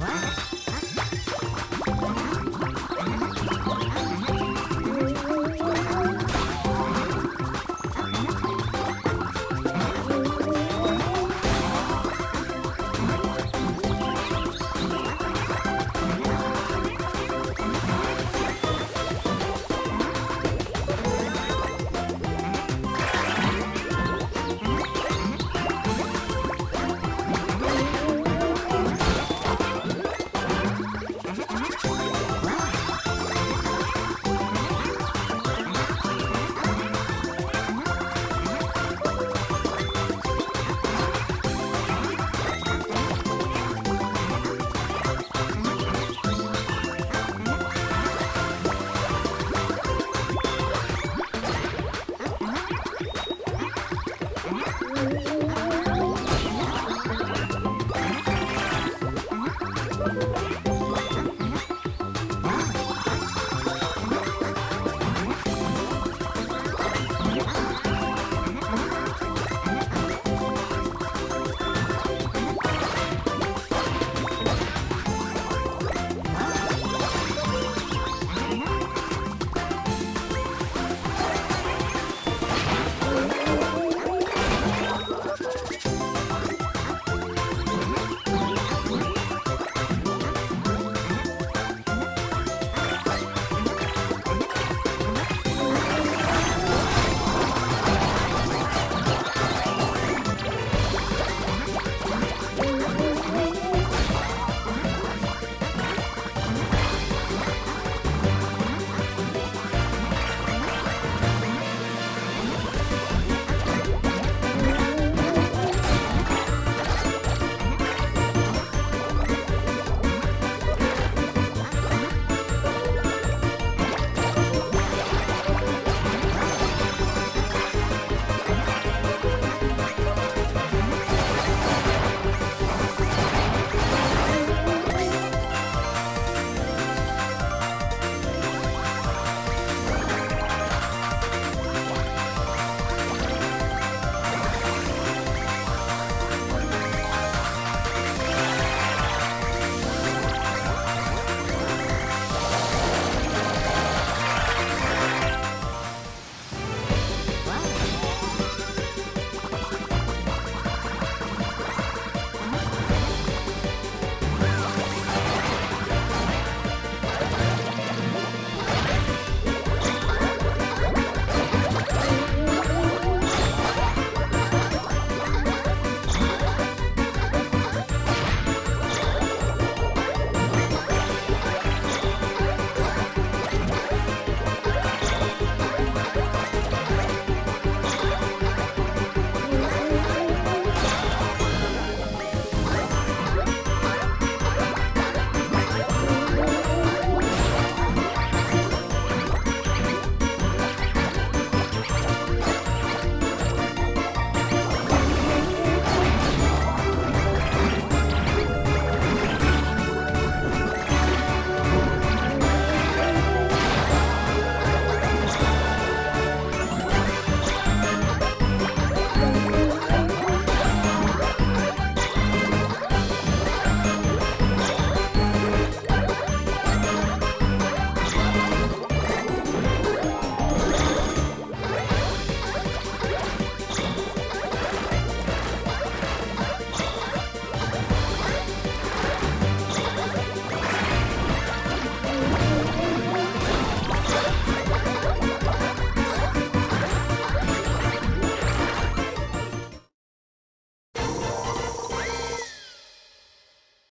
What?